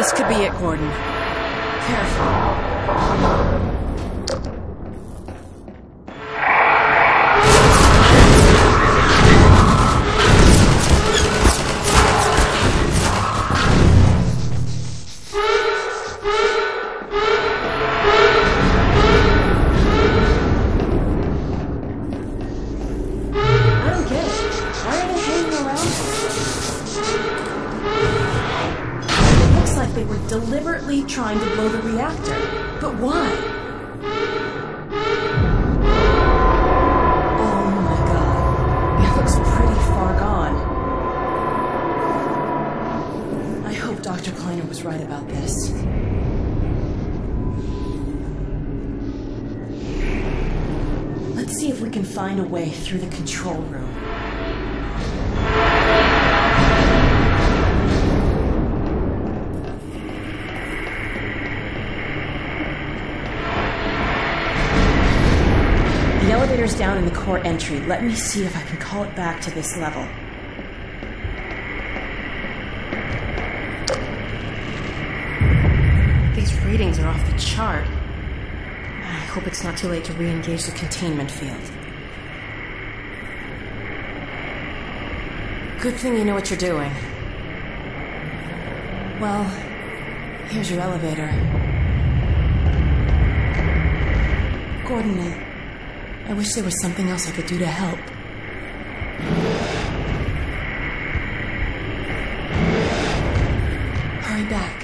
This could be it, Gordon. Careful. They were deliberately trying to blow the reactor. But why? Oh my god. It looks pretty far gone. I hope Dr. Kleiner was right about this. Let's see if we can find a way through the control room. Down in the core entry. Let me see if I can call it back to this level. These readings are off the chart. I hope it's not too late to re engage the containment field. Good thing you know what you're doing. Well, here's your elevator. Gordon, I, wish there was something else I could do to help. Hurry back.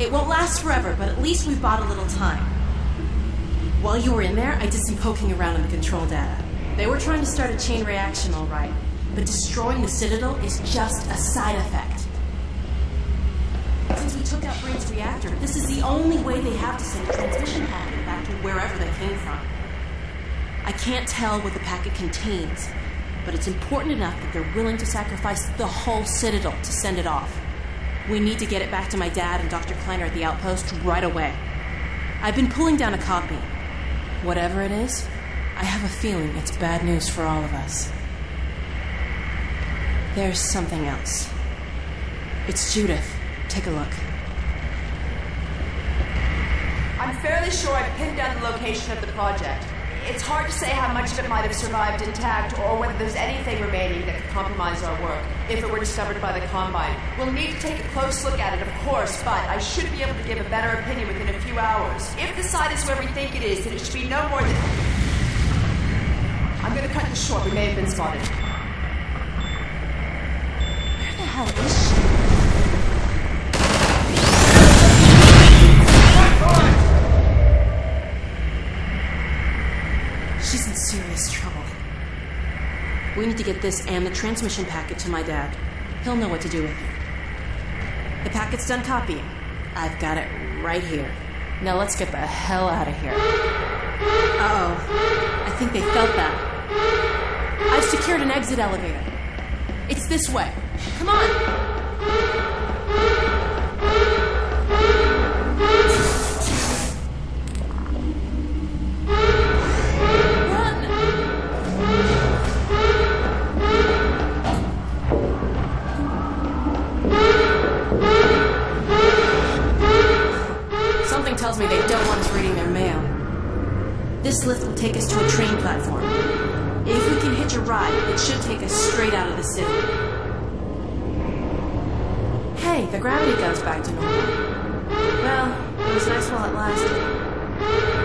It won't last forever, but at least we've bought a little time. While you were in there, I did some poking around in the control data. They were trying to start a chain reaction, all right, but destroying the Citadel is just a side effect. Since we took out Breen's reactor, this is the only way they have to send a transmission packet back to wherever they came from. I can't tell what the packet contains, but it's important enough that they're willing to sacrifice the whole Citadel to send it off. We need to get it back to my dad and Dr. Kleiner at the outpost right away. I've been pulling down a copy. Whatever it is, I have a feeling it's bad news for all of us. There's something else. It's Judith. Take a look. I'm fairly sure I've pinned down the location of the project. It's hard to say how much of it might have survived intact or whether there's anything remaining that could compromise our work if it were discovered by the Combine. We'll need to take a close look at it, of course, but I should be able to give a better opinion within a few hours. If the site is where we think it is, then it should be no more than. I'm gonna cut this short. We may have been spotted. Where the hell is she? We need to get this and the transmission packet to my dad. He'll know what to do with it. The packet's done copying. I've got it right here. Now let's get the hell out of here. Uh oh. I think they felt that. I've secured an exit elevator. It's this way. Come on. Something tells me they don't want us reading their mail. This lift will take us to a train platform. If we can hitch a ride, it should take us straight out of the city. Hey, the gravity gun's back to normal. Well, it was nice while it lasted.